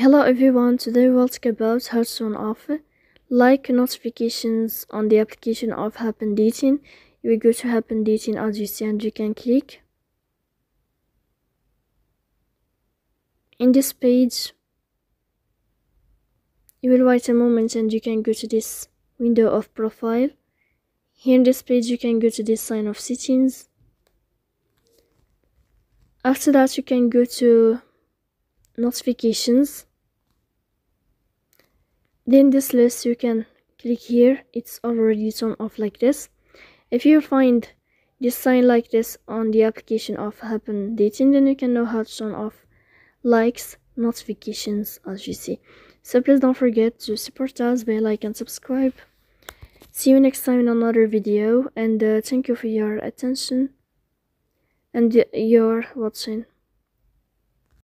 Hello everyone, today we'll talk about how to turn off like notifications on the application of Happn Dating. You will go to Happn Dating as you see and you can click. In this page, you will wait a moment and you can go to this window of profile. Here in this page, you can go to this sign of settings. After that, you can go to notifications then this list you can click here. It's already turned off like this. If you find this sign like this on the application of Happn dating then you can know how to turn off. Likes notifications as you see. So please don't forget to support us by like and subscribe. See you next time in another video and uh, thank you for your attention and your watching